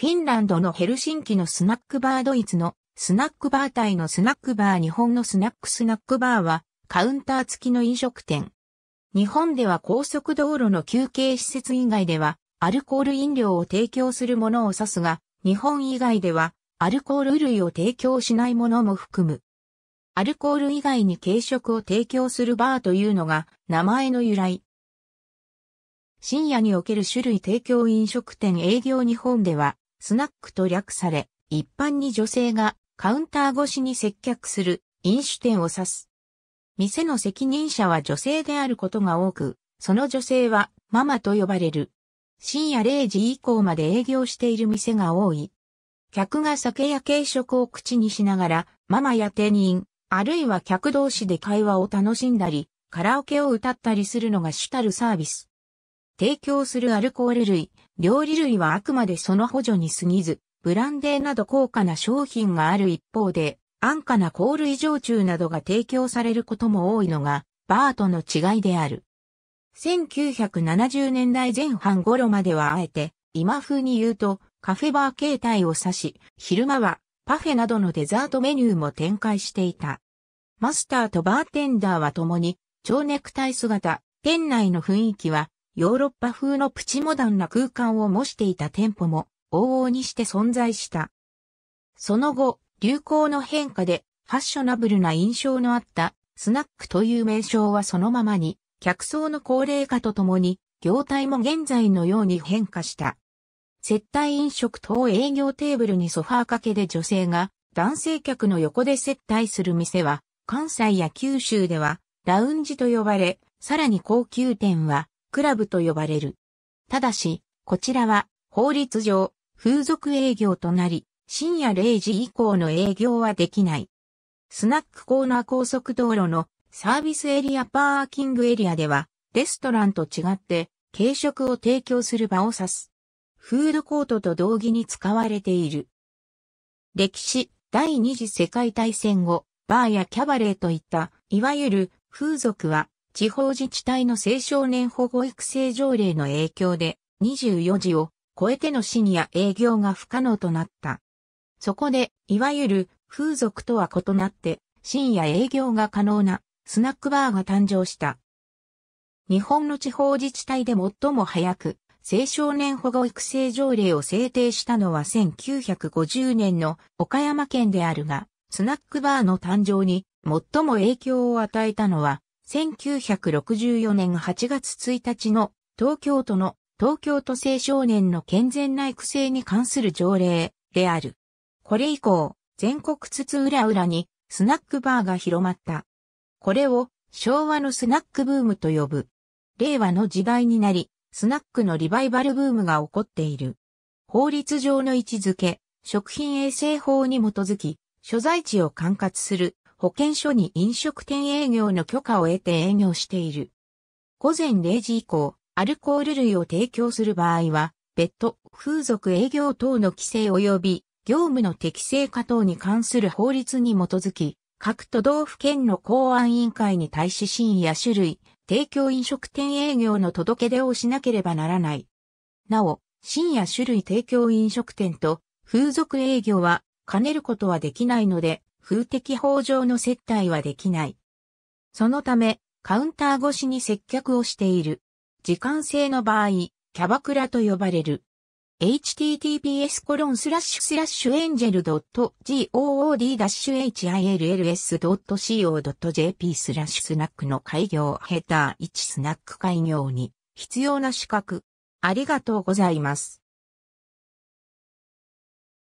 フィンランドのヘルシンキのスナックバードイツのスナックバータイのスナックバー日本のスナックスナックバーはカウンター付きの飲食店。日本では高速道路の休憩施設以外ではアルコール飲料を提供するものを指すが、日本以外ではアルコール類を提供しないものも含む。アルコール以外に軽食を提供するバーというのが名前の由来。深夜における種類提供飲食店営業日本ではスナックと略され、一般に女性がカウンター越しに接客する飲酒店を指す。店の責任者は女性であることが多く、その女性はママと呼ばれる。深夜0時以降まで営業している店が多い。客が酒や軽食を口にしながら、ママや店員、あるいは客同士で会話を楽しんだり、カラオケを歌ったりするのが主たるサービス。提供するアルコール類、料理類はあくまでその補助に過ぎず、ブランデーなど高価な商品がある一方で、安価な香類焼酎などが提供されることも多いのが、バーとの違いである。1970年代前半頃まではあえて、今風に言うと、カフェバー形態を指し、昼間はパフェなどのデザートメニューも展開していた。マスターとバーテンダーは共に、蝶ネクタイ姿、店内の雰囲気はヨーロッパ風のプチモダンな空間を模していた店舗も往々にして存在した。その後、流行の変化でファッショナブルな印象のあったスナックという名称はそのままに、客層の高齢化とともに、業態も現在のように変化した。接待飲食等営業テーブルにソファー掛けで女性が男性客の横で接待する店は、関西や九州ではラウンジと呼ばれ、さらに高級店はクラブと呼ばれる。ただし、こちらは法律上風俗営業となり、深夜0時以降の営業はできない。スナックコーナー高速道路のサービスエリアパーキングエリアでは、レストランと違って軽食を提供する場を指す。フードコートと同義に使われている。歴史、第二次世界大戦後、バーやキャバレーといった、いわゆる風俗は地方自治体の青少年保護育成条例の影響で24時を超えての深夜営業が不可能となった。そこで、いわゆる風俗とは異なって深夜営業が可能なスナックバーが誕生した。日本の地方自治体で最も早く青少年保護育成条例を制定したのは1950年の岡山県であるが、スナックバーの誕生に最も影響を与えたのは1964年8月1日の東京都の東京都青少年の健全な育成に関する条例である。これ以降、全国津々浦々にスナックバーが広まった。これを昭和のスナックブームと呼ぶ。令和の時代になり、スナックのリバイバルブームが起こっている。法律上の位置づけ、食品衛生法に基づき、所在地を管轄する保健所に飲食店営業の許可を得て営業している。午前0時以降、アルコール類を提供する場合は、別途、風俗営業等の規制及び、業務の適正化等に関する法律に基づき、各都道府県の公安委員会に対し深夜種類、提供飲食店営業の届け出をしなければならない。なお、深夜種類提供飲食店と風俗営業は兼ねることはできないので、風的法上の接待はできない。そのため、カウンター越しに接客をしている。時間制の場合、キャバクラと呼ばれる。https コロンスラッシュスラッシュエンジェル .good-hills.co.jp スラッシュスナックの開業ヘター1スナック開業に必要な資格。ありがとうございます。